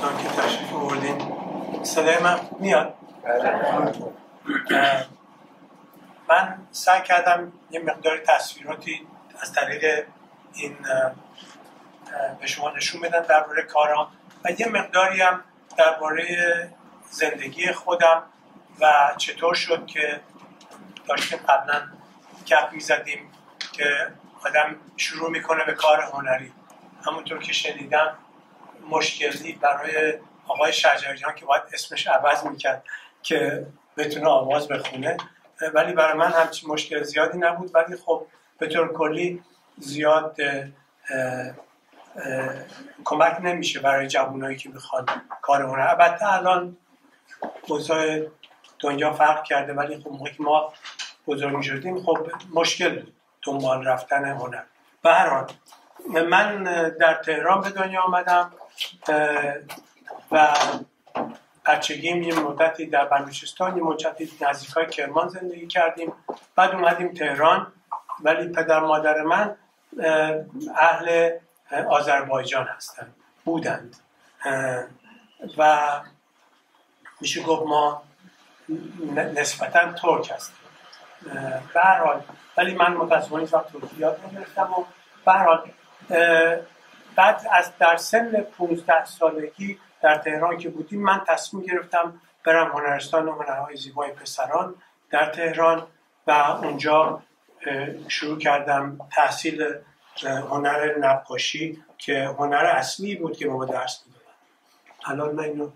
دوستان که تشریف آوردین. صدای من میاد؟ من سعی کردم یه مقدار تصویراتی از طریق این به شما نشون بدم درباره کارام و یه مقداری هم درباره زندگی خودم و چطور شد که داشتیم قبلا گپ می‌زدیم که آدم شروع می‌کنه به کار هنری. همونطور که شنیدم مشکلی برای آقای شجریان که باید اسمش عوض می‌کرد که بتونه آواز بخونه. ولی برای من همچین مشکل زیادی نبود. ولی خب به طور کلی زیاد کمک نمیشه برای جوانایی که می‌خوان کار هنر البته الان اوضاع دنیا فرق کرده ولی خب موقعی که ما بزرگ شدیم خب مشکل دنبال رفتن هنر به هر حال من در تهران به دنیا آمدم. و بچگیم یه مدتی در بلوچستان یه مدتی نزدیک کرمان زندگی کردیم. بعد اومدیم تهران. ولی پدر مادر من اهل آذربایجان هستند بودند. و میشه گفت ما نسبتا ترک هستیم. به ولی من متاسفانه وقت ترکی یاد نگرفتم و به بعد از در سن 15 سالگی در تهران که بودیم من تصمیم گرفتم برم هنرستان هنرهای زیبای پسران در تهران و اونجا شروع کردم تحصیل هنر نقاشی که هنر اصلی بود که ما درس می‌دادم الان من اینو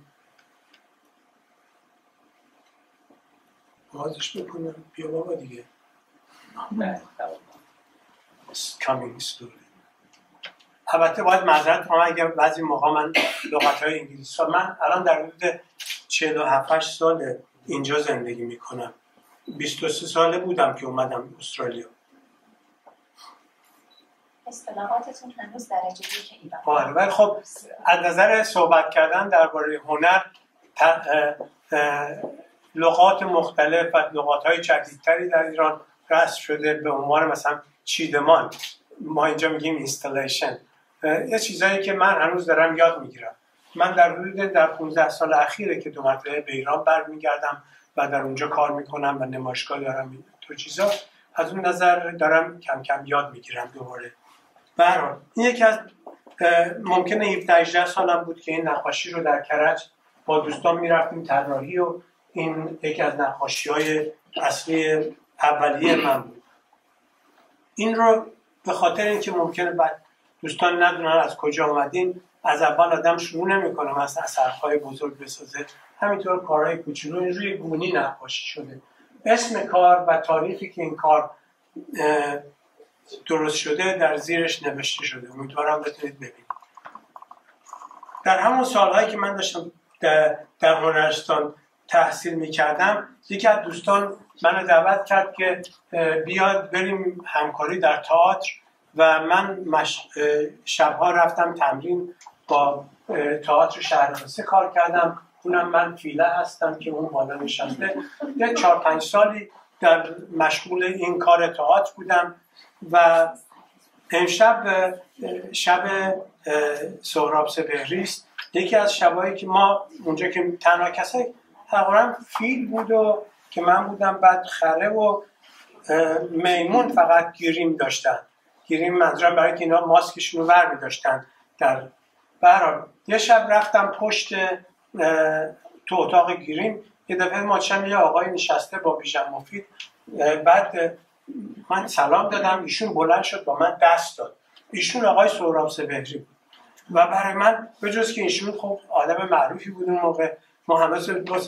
بازش بکنم بیا بابا دیگه. coming البته باید معذرت کنم اگر بعضی موقع من لغت های انگلیسی من الان در حدود 47 سال اینجا زندگی می‌کنم. 23 ساله بودم که اومدم استرالیا. اصطلاحاتتون هنوز درجه که ایران؟ آره ولی خب از نظر صحبت کردن درباره هنر لغات مختلف و لغات های جدیدتری در ایران رسم شده به عنوان مثلا چیدمان. ما اینجا میگیم اینستالیشن یه چیزایی که من هنوز دارم یاد می‌گیرم. من در حدود در 15 سال اخیره که دو مرتبه به ایران برمیگردم و در اونجا کار می‌کنم و نمایشگاه دارم. تو چیزا از اون نظر دارم کم کم یاد می‌گیرم دوباره. برحال این یکی از ممکنه 17 18 سالم بود که این نقاشی رو در کرج با دوستان می‌رفتیم طراحی و این یکی از نقاشی های اصلی اولیه من بود. این رو به خاطر اینکه ممکنه بعد دوستان ندونن از کجا آمدیم از اول آدم شروع نمی‌کنه از اثرهای بزرگ بسازه. همینطور کارهای کوچولو روی گونی نقاشی شده. اسم کار و تاریخی که این کار درست شده در زیرش نوشته شده. امیدوارم بتونید ببینید. در همون سالهایی که من داشتم در, در هنرستان تحصیل می‌کردم یکی از دوستان من دعوت کرد که بیاد بریم همکاری در تئاتر. و من مش... شبها رفتم تمرین با تئاتر شهرانسه کار کردم. اونم من فیله هستم که اون بالا نشسته. یه چهار پنج سالی در مشغول این کار تئاتر بودم و امشب شب سهراب سپهریست یکی از شبایی که ما اونجا که تنها کسایی تقریبا فیل بود و که من بودم بعد خره و میمون فقط گیریم داشتن. گیریم منظورم برای اینا ماسکشون رو ور داشتن در برحال یه شب رفتم پشت تو اتاق گیریم. یه دفعه ماچم یه آقای نشسته با بیژن مفید. بعد من سلام دادم. ایشون بلند شد با من دست داد. ایشون آقای سهراب سبهری بود. و برای من به جز که ایشون خب آدم معروفی بود اون موقع ما همه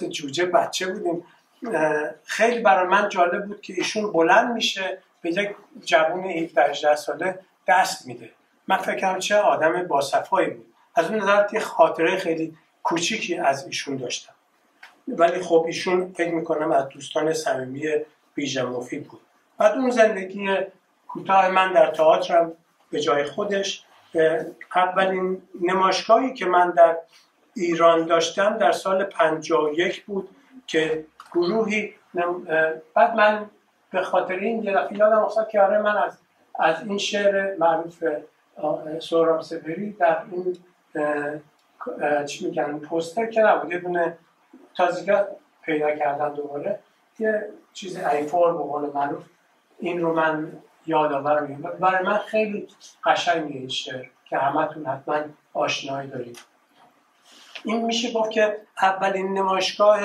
جوجه بچه بودیم. خیلی برای من جالب بود که ایشون بلند میشه به یک جوون 17 ساله دست میده. من فکر کنم چه آدم باصفایی بود. از اون نظر یه خاطره خیلی کوچیکی از ایشون داشتم. ولی خب ایشون فکر می‌کنم از دوستان صمیمی بیژن مفید بود. بعد اون زندگی کوتاه من در تئاترم به جای خودش اولین نمایشگاهی که من در ایران داشتم در سال 51 بود که گروهی بعد من به خاطر این یه دفعه یادم افتاد که آره من از از این شعر معروف سهراب سپری در این چی میگن پوستر که نبود یه دونه تازگی پیدا کردن دوباره یه چیز ایفور به قول معروف. این رو من یادآور میگم. برای من خیلی قشنگه این شعر که همتون حتما آشنایی دارید. این میشه گفت که اولین نمایشگاه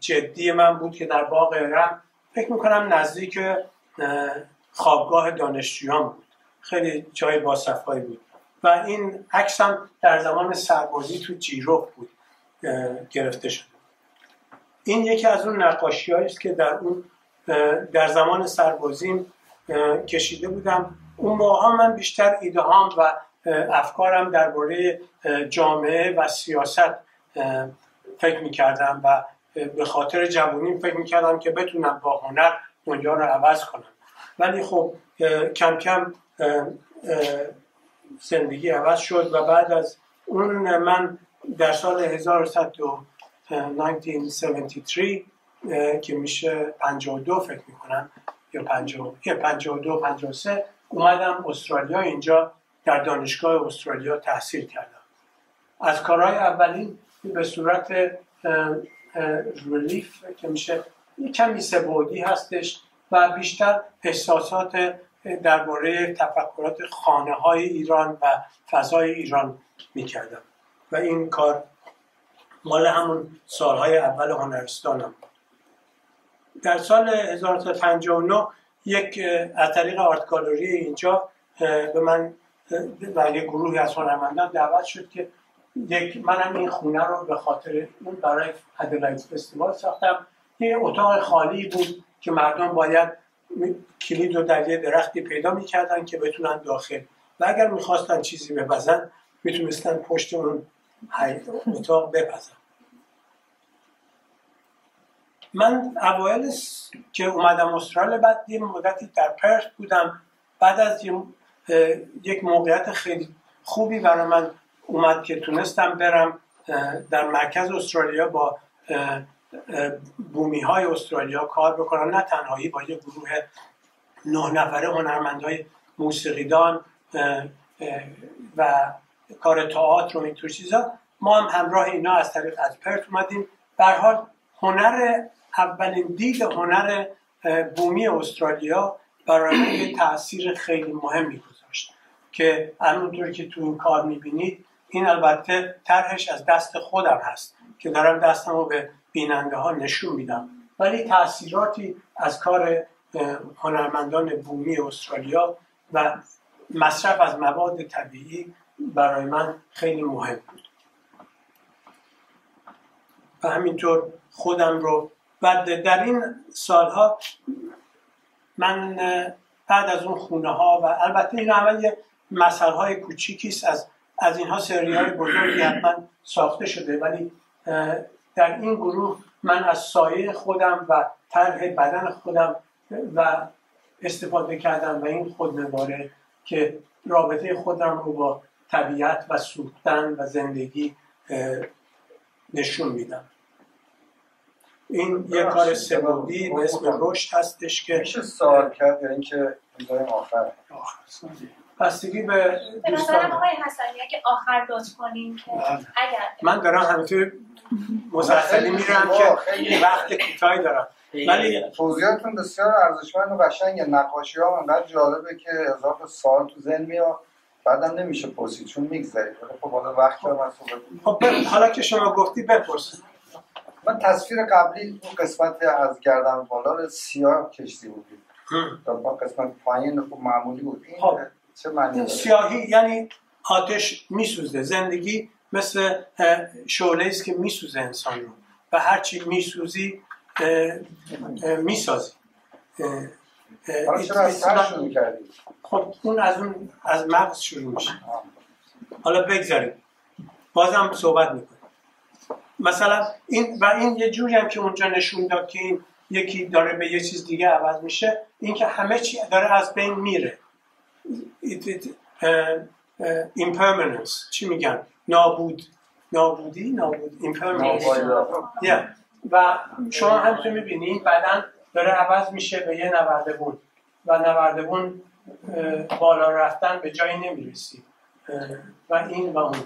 جدی من بود که در باغ ارم فکر می‌کنم نزدیک خوابگاه دانشجویان بود. خیلی جای باصفایی بود. و این عکس هم در زمان سربازی تو جیروف بود گرفته شده. این یکی از اون نقاشی است که در اون در زمان سربازیم کشیده بودم. اون موقع من بیشتر ایده و افکارم درباره جامعه و سیاست فکر می‌کردم و به خاطر جوانیم فکر می‌کردم که بتونم با هنر دنیا رو عوض کنم. ولی خب کم کم زندگی عوض شد و بعد از اون من در سال 1973 که میشه 52 فکر می‌کنم یا 52 53 اومدم استرالیا. اینجا در دانشگاه استرالیا تحصیل کردم. از کارهای اولین به صورت ریلیف که میشه. کمی سبودی هستش و بیشتر احساسات درباره تفکرات خانه های ایران و فضای ایران می‌کردم. و این کار مال همون سالهای اول هنرستانم. در سال 1959 یک از طریق آرت گالری اینجا به من و یک گروهی از هنرمندان دعوت شد که یک منم این خونه رو به خاطر اون برای ادلایت فستیوال ساختم. یه اتاق خالی بود که مردم باید کلید رو در یه درختی پیدا می‌کردن که بتونن داخل. و اگر می‌خواستن چیزی بپزن می‌تونستن پشت اون اتاق بپزن من اوایل که اومدم استرالیا بعد یه مدتی در پرت بودم. بعد از یک موقعیت خیلی خوبی برای من اومد که تونستم برم در مرکز استرالیا با بومی های استرالیا کار بکنم. نه تنهایی با یه گروه نه نفره هنرمندهای موسیقیدان و کار تئاتر و اینطور چیزا ما هم همراه اینا از طریق از پرت اومدیم. به حال هنر اولین دید هنر بومی استرالیا برای یه تاثیر خیلی مهمی گذاشت که همونطوری که تو این کار می‌بینید این البته طرحش از دست خودم هست که دارم دستم رو به بیننده ها نشون میدم. ولی تاثیراتی از کار هنرمندان بومی استرالیا و مصرف از مواد طبیعی برای من خیلی مهم بود. و همینطور خودم رو و در این سالها من بعد از اون خونه ها و البته این عمل یه مسئله های کوچیکی است از از اینها سری های بزرگی حتما ساخته شده. ولی در این گروه من از سایه خودم و طرح بدن خودم و استفاده کردم و این خودنواره که رابطه خودم رو با طبیعت و سوختن و زندگی نشون میدم. این یه کار سبودی به اسم رشد هستش که میشه سوال کرد یا اینکه آخر؟ بستگی به دوستان آقای حسنی اگه آخر لطف کنیم که بله. اگر من دارم همینطور مسلسلی میرم که وقت کوتاهی دارم. ولی توضیحاتون بسیار ارزشمند و قشنگ. نقاشی ها انقدر جالبه که اضافه سال تو ذهن میاد بعدم نمیشه پرسید چون می‌گذارید خب حالا وقت خب حالا که شما گفتی بپرسید. من تصویر قبلی اون قسمت از گردن بالا سیاه کشتی بودید با قسمت پایین خوب معمولی بود. این خب. سیاهی یعنی آتش میسوزه. زندگی مثل شعله است که میسوزه انسان رو. و هرچی میسوزی می‌سازی. خب اون از اون از مغز شروع میشه. حالا بگذاریم. بازم صحبت می‌کنیم. مثلا این و این یه جوری هم که اونجا نشون داد که این یکی داره به یه چیز دیگه عوض میشه این که همه چی داره از بین میره. Impermanence. چی میگن? نابود. نابودی؟ نابود. Impermanence. yeah. و شما همینطور می‌بینید بدن داره عوض میشه به یه نوردبون و نوردبون بالا رفتن به جایی نمی‌رسی. و این و اون.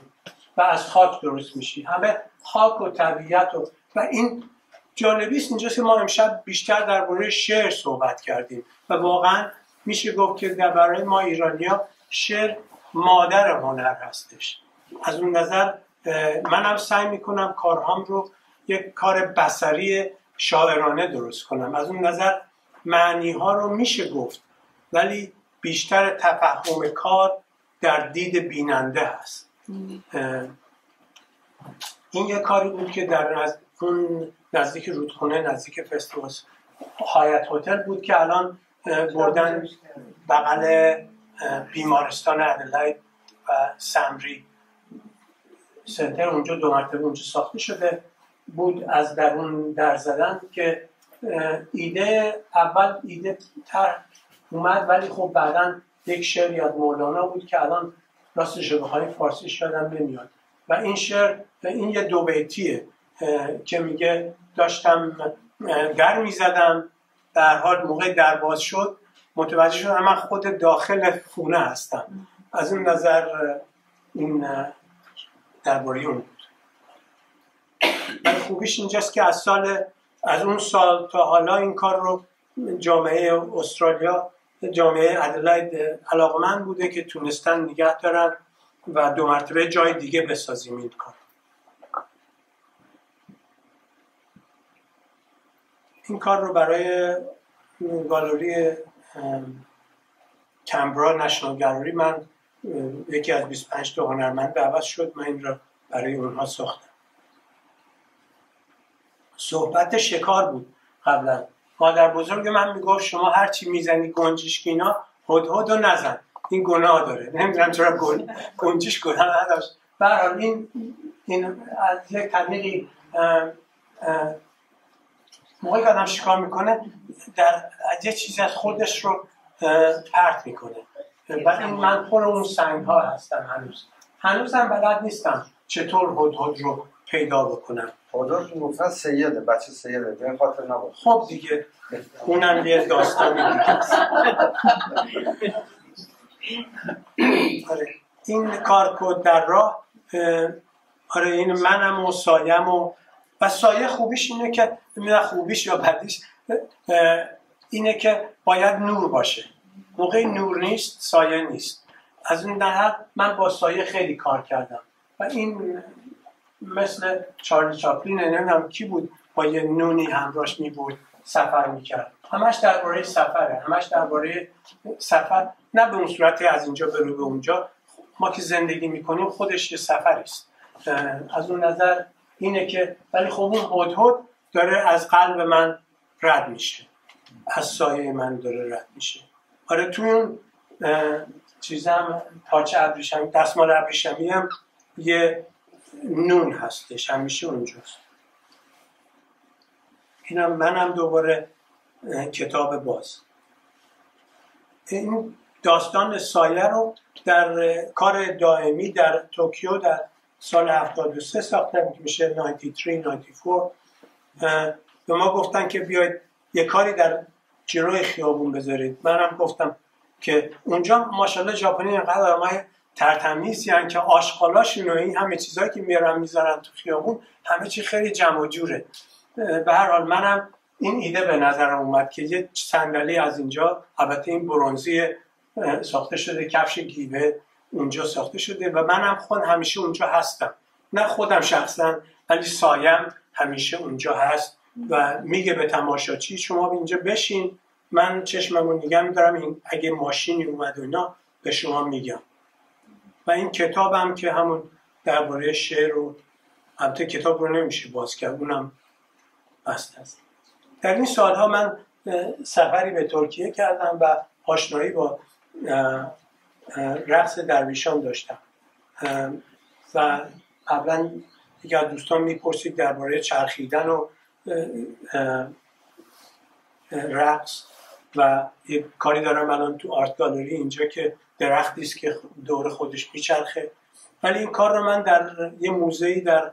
و از خاک درست میشی. همه خاک و طبیعت و و این جالبیست اینجاست که ما امشب بیشتر درباره شعر صحبت کردیم. و واقعا میشه گفت که در برای ما ایرانیا شعر مادر هنر هستش. از اون نظر منم سعی می‌کنم کارهام رو یک کار بسری شاعرانه درست کنم. از اون نظر معنی ها رو میشه گفت ولی بیشتر تفهم کار در دید بیننده هست. این یه کاری بود که در نزد... اون نزدیک رودخونه نزدیک فستیوال هایت هتل بود که الان بردن بغل بیمارستان ادلاید و سمری. سنتر اونجا دو مرتبه اونجا ساخته شده. بود از درون در زدن که ایده اول ایده تر اومد ولی خب بعدا یک شعری از مولانا بود که الان راست شبه های فارسی شدم نمیاد. و این شعر این یه دو بیتیه که میگه داشتم در می‌زدم در حال موقع در باز شد متوجه شدم من خود داخل خونه هستم. از این نظر این درباره اون بود. خوبیش اینجاست که از سال از اون سال تا حالا این کار رو جامعه استرالیا جامعه ادلاید علاقمند بوده که تونستن نگه دارن و دو مرتبه جای دیگه بسازیم این کار. این کار رو برای گالری کمبرا نشنال گالری من یکی از 25 تا هنرمند دعوت شد. من این را برای اونها ساختم. صحبت شکار بود قبلا. مادر بزرگ من می‌گفت شما هرچی می‌زنی گنجشکینا هد و نزن. این گناه داره. نمی‌دونم چرا گل گنجش گناه نداشت. برحال این این از یک طریقی موقعی که آدم شکار می‌کنه در یه چیزی از خودش رو پرت می‌کنه. این من پر اون سنگ ها هستم هنوز. هنوزم بلد نیستم چطور هد رو پیدا بکنم. هدهد گفتن سیده بچه سیده به این خاطر نبود. خب دیگه اونم یه داستانی دیگه آره. این کار کد در راه آره این منم و سایم و و سایه خوبیش اینه که نه خوبیش یا بدیش اینه که باید نور باشه. موقع نور نیست سایه نیست. از این در من با سایه خیلی کار کردم. و این مثل چارلی چاپلین نمی‌دونم کی بود با یه نونی همراش می بود سفر می‌کرد همش درباره سفره همش درباره سفر. نه به اون صورتی از اینجا برو به اونجا. ما که زندگی می‌کنیم خودش یه سفر است از اون نظر اینه که ولی خب اون هدهد داره از قلب من رد میشه. از سایه من داره رد میشه. آره تو اون چیزم پاچه ابریشمی دستمال ابریشمی هم یه نون هستش همیشه اونجاست. اینم منم دوباره کتاب باز. این داستان سایه رو در کار دائمی در توکیو در سال 73 ساختم که میشه 93 94 به ما گفتن که بیاید یه کاری در جلوی خیابون بذارید. منم گفتم که اونجا ماشاءالله ژاپنی اینقدر آدمای ترتمیز یعنی که آشغالاشون و این همه چیزهایی که میارن می‌ذارن تو خیابون همه چی خیلی جمع جوره. به هر حال منم این ایده به نظرم اومد که یه صندلی از اینجا البته این برونزی ساخته شده کفش گیوه اونجا ساخته شده و منم خود همیشه اونجا هستم. نه خودم شخصا ولی سایم همیشه اونجا هست و میگه به تماشاچی شما اینجا بشین. من چشممو نگه میدارم اگه ماشینی اومد و اینا به شما میگم. و این کتابم که همون درباره شعر رو البته کتاب رو نمیشه باز کرد اونم بسته است. در این سالها من سفری به ترکیه کردم و آشنایی با رقص درویشان داشتم. و قبلا دیگه دوستان می‌پرسید درباره چرخیدن و رقص و یک کاری دارم الان تو آرت گالری اینجا که درختی است که دور خودش میچرخه. ولی این کار رو من در یه موزهی در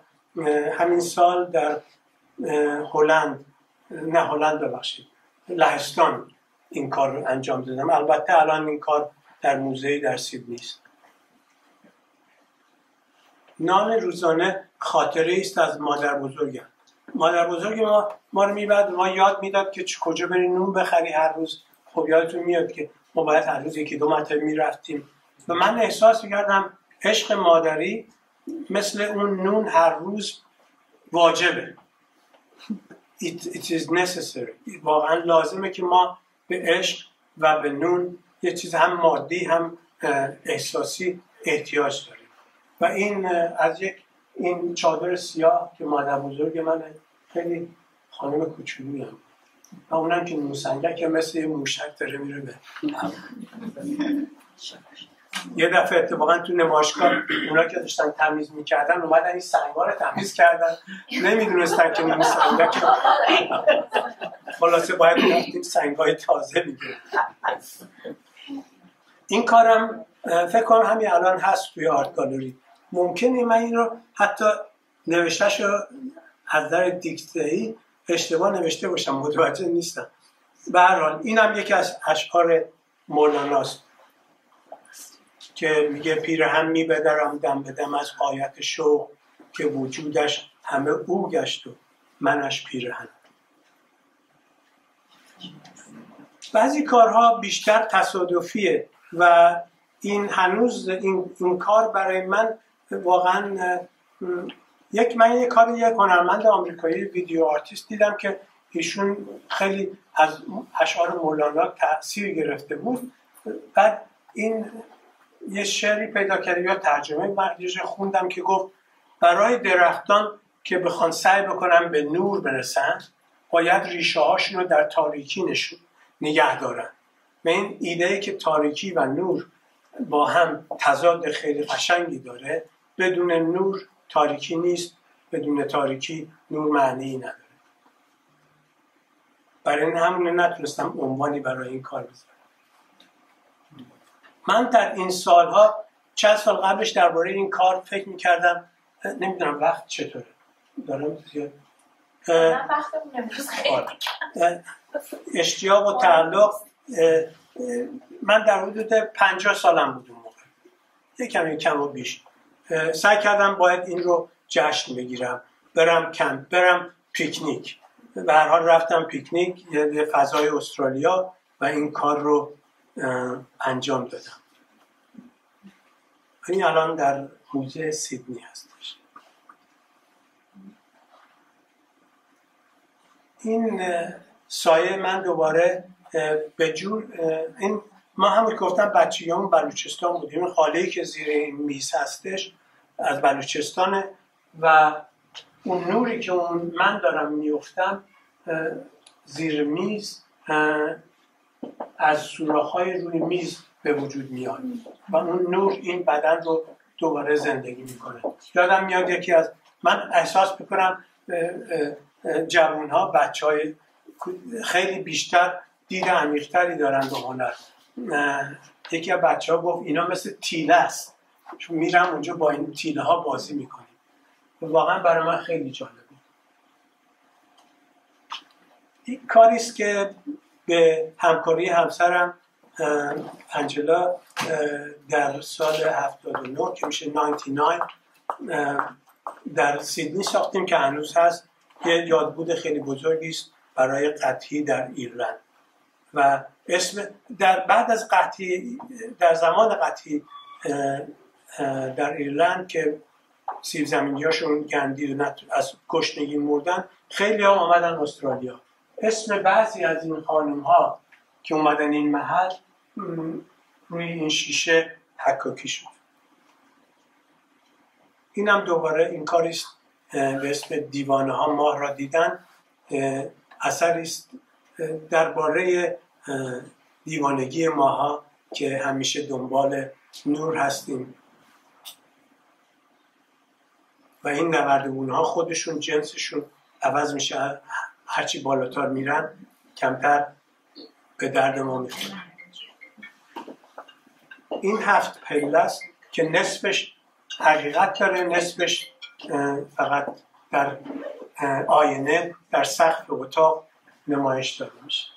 همین سال در هلند نه هلند ببخشید لهستان این کار رو انجام دادم. البته الان این کار در موزه در سیدنی است نان روزانه خاطره است از مادر بزرگم. مادر بزرگ ما ما رو می‌برد ما یاد می‌داد که کجا بری نون بخری هر روز. خب یادتون میاد که ما باید هر روز یکی دو مرتبه می‌رفتیم. و من احساس می‌کردم عشق مادری مثل اون نون هر روز واجبه. It, it is necessary. واقعا لازمه که ما به عشق و به نون یه چیز هم مادی هم احساسی احتیاج داریم و این از یک این چادر سیاه که مادر بزرگ منه خیلی خانم کوچولوی هم. و اونم که موسنگه مثل یه موشک داره میره به یه دفعه اتفاقا تو نمایشگاه اونا که داشتن تمیز می‌کردن اومدن این سنگا رو تمیز کردن. نمی‌دونستن که این سنگا که خلاصه باید رفتیم سنگای تازه می‌گیره این کارم فکر کنم همین الان هست توی آرت گالری. ممکنه من این رو حتی نوشتهش رو از در دیکتهی اشتباه نوشته باشم متوجه نیستم. به هر حال اینم یکی از اشعار مولاناست که میگه پیرهن میبدرم دم به دم از قایت شو که وجودش همه او گشت و منش پیرهن بعضی کارها بیشتر تصادفیه. و این هنوز این, این کار برای من واقعا یک من یک کار یک هنرمند آمریکایی video artist دیدم که ایشون خیلی از اشعار مولانا تاثیر گرفته بود. بعد این یه شعری پیدا کرده یا ترجمه مردیش خوندم که گفت برای درختان که بخوان سعی بکنن به نور برسن باید ریشه هاشون رو در تاریکی نشون نگه دارن. به این ایده که تاریکی و نور با هم تضاد خیلی قشنگی داره بدون نور تاریکی نیست بدون تاریکی نور معنی نداره. برای این همونه نتونستم عنوانی برای این کار بذارم. من در این سالها چند سال قبلش درباره این کار فکر می‌کردم. نمی‌دونم وقت چطوره. دارم زیاد. آره. اشتیاق و تعلق من در حدود پنجاه سالم بود اون موقع. یک کمی کم و بیش. سعی کردم باید این رو جشن بگیرم. برم کمپ برم پیکنیک. به هر حال رفتم پیکنیک یه فضای استرالیا و این کار رو انجام دادم. این الان در موزه سیدنی هستش. این سایه من دوباره به جور این ما همون گفتم بچگیامون بلوچستان بودیم خاله که زیر این میز هستش از بلوچستانه و اون نوری که اون من دارم میفتم زیر میز از سوراخ‌های روی میز به وجود میاد. و اون نور این بدن رو دوباره زندگی می‌کنه. یادم میاد یکی از من احساس می‌کنم جوان ها بچه های خیلی بیشتر دید عمیقتری دارن به هنر. یکی از بچه ها گفت اینا مثل تیله است. چون میرم اونجا با این تیله ها بازی می‌کنیم. واقعا برای من خیلی جالبه این کاری است که به همکاری همسرم انجلا در سال 79 که میشه 99 در سیدنی ساختیم که هنوز هست. یه یادبود خیلی بزرگی است برای قطعی در ایرلند. و اسم در بعد از قطعی در زمان قطعی در ایرلند که سیب زمینیاشون گندید و از گشنگی مردن خیلی ها آمدن استرالیا. اسم بعضی از این خانم ها که اومدن این محل روی این شیشه حکاکی شد. اینم دوباره این کاریست به اسم دیوانه ها ماه را دیدن اثری است درباره دیوانگی ماها که همیشه دنبال نور هستیم. و این نوردگون ها خودشون جنسشون عوض میشه. هرچی بالاتر میرن کمتر به درد ما می‌خوره. این هفت پیله است که نصفش حقیقت داره نصفش فقط در آینه در سقف اتاق نمایش دادنش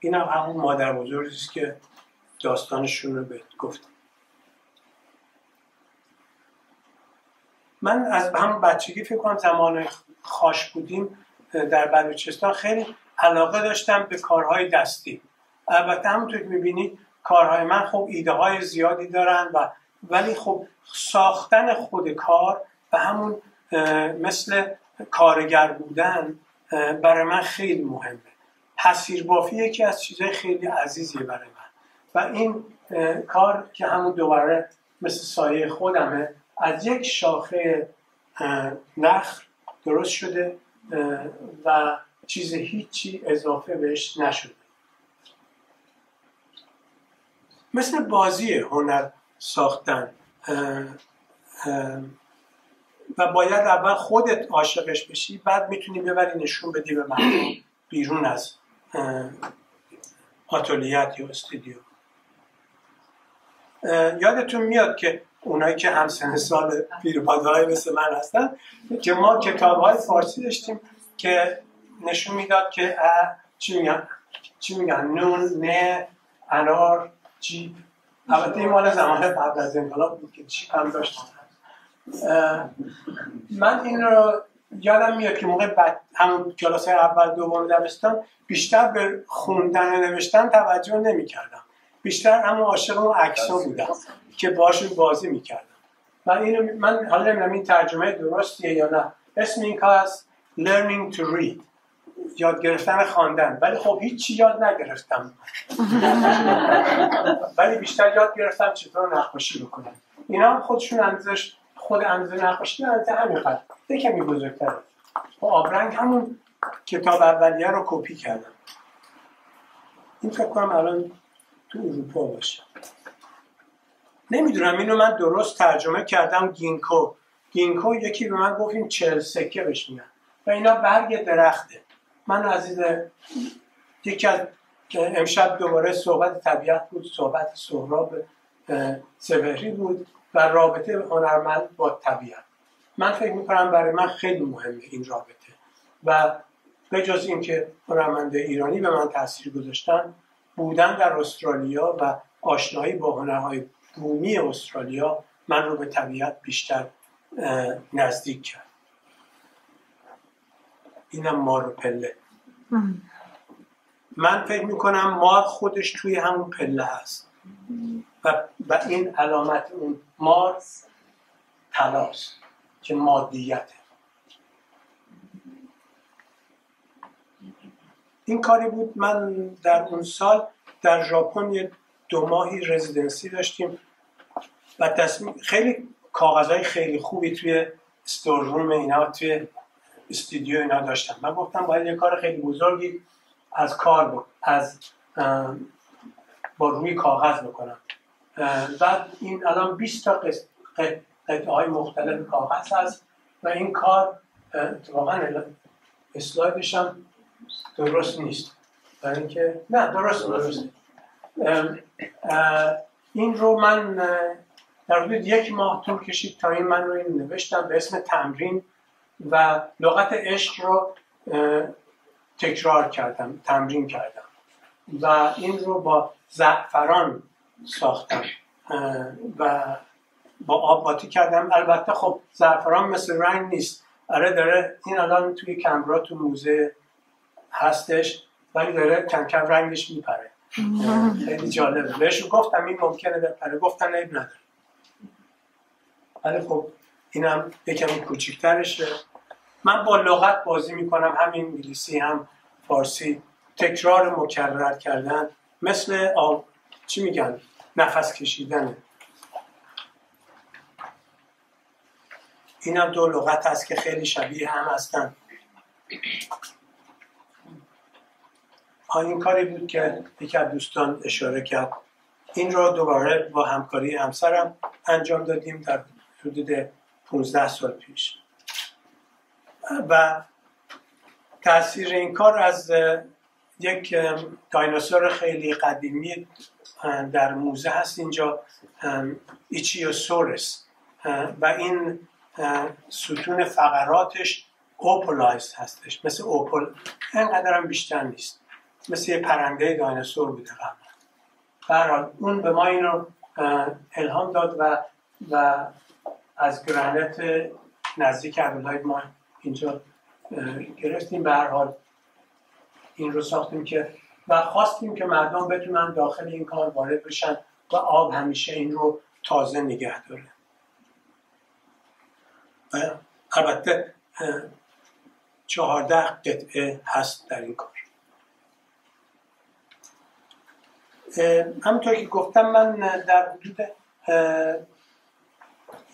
این هم همون مادر بزرگی است که داستانشون رو بهت گفتم. من از هم بچگی فکر کنم زمان خاش بودیم در بلوچستان خیلی علاقه داشتم به کارهای دستی. البته همونطور که می‌بینید کارهای من خب ایده های زیادی دارن و ولی خب ساختن خود کار و همون مثل کارگر بودن برای من خیلی مهمه. پسیر بافی یکی از چیزهای خیلی عزیزیه برای من. و این کار که همون دوباره مثل سایه خودمه از یک شاخه نخل درست شده و چیز هیچی اضافه بهش نشده. مثل بازی هنر ساختن و باید اول خودت عاشقش بشی بعد می‌تونی ببری نشون بدی به مردم بیرون از آتولیت یا استودیو. یادتون میاد که اونایی که همسن سال های مثل من هستن که ما کتاب های فارسی داشتیم که نشون می‌داد که چی میگن؟ چی میگن؟ نون نه انار جیب البته این مال زمان بعد از انقلاب بود که چیپ هم داشت من این رو یادم میاد که موقع بعد همون کلاس اول دوم دبستان بیشتر به خوندن و نوشتن توجه نمی کردم بیشتر همون عاشق اون عکسا بودم که باشون بازی می‌کردم. من اینو من حالا نمی‌دونم این ترجمه درستیه یا نه. اسم این کار learning to read. یاد گرفتن خواندن. ولی خب هیچی یاد نگرفتم. ولی بیشتر یاد گرفتم چطور نقاشی بکنم. اینا هم خودشون اندازش خود اندازه نقاشی اندازه همین قد کمی بزرگتر و خب آبرنگ همون کتاب اولیه رو کپی کردم. این فکر کنم الان تو اروپا باشه. نمی‌دونم اینو من درست ترجمه کردم ginkgo. ginkgo یکی به من گفت این چهل سکه بهش میگن. و اینا برگ درخته. من عزیز یکی از امشب دوباره صحبت طبیعت بود صحبت سهراب سپهری بود. و رابطه هنرمند با طبیعت. من فکر می‌کنم برای من خیلی مهمه این رابطه. و به جز اینکه هنرمند ایرانی به من تاثیر گذاشتن بودن در استرالیا و آشنایی با هنرهای بومی استرالیا من رو به طبیعت بیشتر نزدیک کرد. اینم مار پله. من فکر می‌کنم مار خودش توی همون پله هست. و, و این علامت اون مار تلاست که مادیته. این کاری بود. من در اون سال در ژاپن یه دو ماهی رزیدنسی داشتیم و تصمیم خیلی کاغذهای خیلی خوبی توی استور روم اینا توی استودیو اینا داشتم. من گفتم باید یه کار خیلی بزرگی از کار بود از با روی کاغذ بکنم. بعد این الان 20 تا قطعه های مختلف کاغذ هست و این کار اتفاقا اسلایدش هم درست نیست. برای اینکه نه درست درست این رو من در حدود یک ماه طول کشید تا این من رو این نوشتم به اسم تمرین و لغت عشق رو تکرار کردم تمرین کردم. و این رو با زعفران ساختم و با آب باتی کردم. البته خب زعفران مثل رنگ نیست. آره داره این الان توی کمرا تو موزه هستش ولی داره کم کم رنگش میپره. خیلی جالبه. بهشون گفتم این ممکنه بپره. گفتن عیب نداره. ولی خب اینم یکم کوچیکترشه. من با لغت بازی می‌کنم. هم انگلیسی هم فارسی. تکرار مکرر کردن. مثل آب چی میگن؟ نفس کشیدن. اینم دو لغت هست که خیلی شبیه هم هستن. این کاری بود که یکی از دوستان اشاره کرد. این رو دوباره با همکاری همسرم انجام دادیم در حدود 15 سال پیش. و تاثیر این کار از یک دایناسور خیلی قدیمی در موزه هست اینجا ایچیوسورس. و این ستون فقراتش اوپولایز هستش مثل اوپول اینقدر هم بیشتر نیست. مثل یه پرنده دایناسور بوده قبلا. اون به ما اینو الهام داد و و از گرانت نزدیک ادلایت ما اینجا گرفتیم. به هر حال این رو ساختیم که و خواستیم که مردم بتونن داخل این کار وارد بشن و آب همیشه این رو تازه نگه داره. البته چهارده قطعه هست در این کار. همونطور که گفتم من در حدود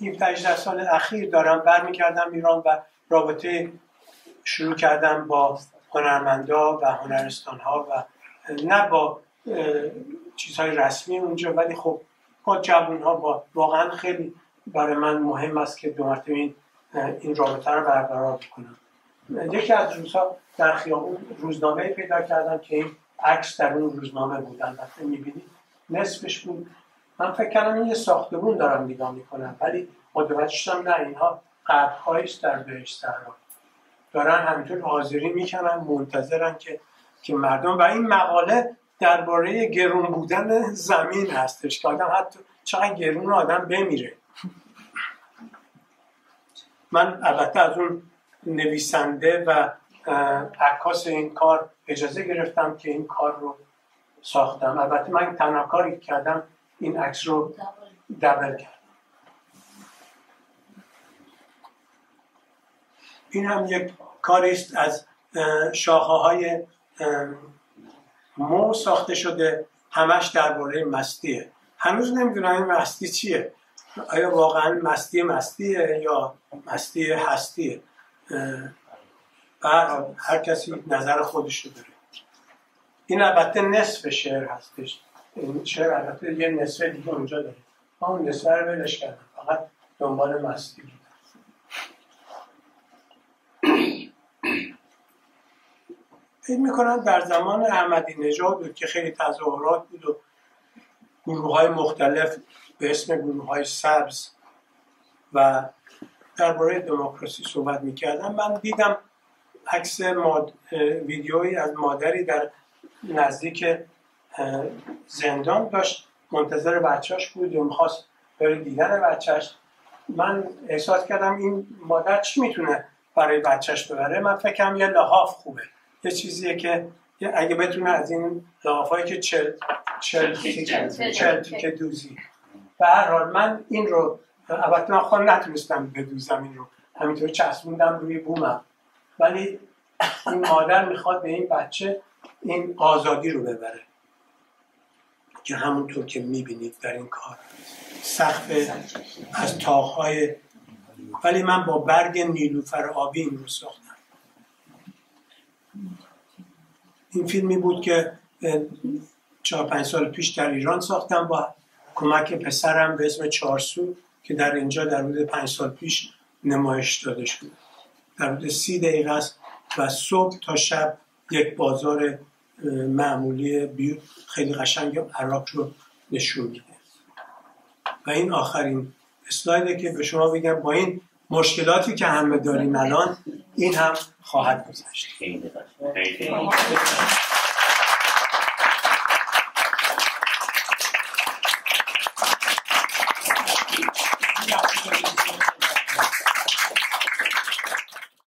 17 سال اخیر دارم برمیگردم ایران و رابطه شروع کردم با هنرمندا و هنرستان ها و نه با چیزهای رسمی اونجا ولی خب با جوان ها با واقعا خیلی برای من مهم است که دو مرتبه این, این رابطه رو برقرار کنم یکی از روزها در خیابون روزنامه پیدا کردم که این عکس در اون روزنامه بود. البته می‌بینید نصفش بود. من فکر کردم این یه ساختمون دارم نگاه می‌کنم ولی متوجه شدم نه اینها قبرهایی است در بهشت دارن همینطور حاضری می‌کنن منتظرن که که مردم و این مقاله درباره گرون بودن زمین هستش که آدم حتی چقدر گرون آدم بمیره. من البته از اون نویسنده و عکاس این کار اجازه گرفتم که این کار رو ساختم. البته من تنها کاری کردم این عکس رو دبل کردم. این هم یک کاری است از شاخه های مو ساخته شده همش درباره مستیه. هنوز نمی‌دونم این مستی چیه. آیا واقعا مستی مستیه یا مستی هستیه؟ هر, هر کسی نظر خودش رو داره. این البته نصف شعر هستش. این شعر البته یه نصف دیگه اونجا داره. ما اون نصف رو ولش کردم فقط دنبال مستی. بود فکر می‌کنم در زمان احمدی نژاد بود که خیلی تظاهرات بود و گروه های مختلف به اسم گروه های سبز و درباره دموکراسی صحبت می‌کردم من دیدم عکس ماد... ویدیویی از مادری در نزدیک زندان داشت. منتظر بچهش بود و می‌خواست بره دیدن بچهش من احساس کردم این مادر چی می‌تونه برای بچهش ببره؟ من فکرم یه لحاف خوبه. یه چیزیه که اگه بتونه از این لحافایی که چل چل چل که دوزی. به هر حال من این رو البته من خودم نتونستم بدوزم این رو. همینطور چسبوندم روی بومم. ولی این مادر می‌خواد به این بچه این آزادی رو ببره. که همونطور که می‌بینید در این کار. سقف از تاقهای ولی من با برگ نیلوفر آبی این رو ساختم. این فیلمی بود که چهار پنج سال پیش در ایران ساختم با کمک پسرم به اسم چارسو که در اینجا در حدود پنج سال پیش نمایش داده شد. در حدود سی دقیقه است و صبح تا شب یک بازار معمولی بیوت خیلی قشنگ عراق رو نشون میده. و این آخرین اسلایده که به شما بگم با این مشکلاتی که همه داریم الان این هم خواهد گذشت.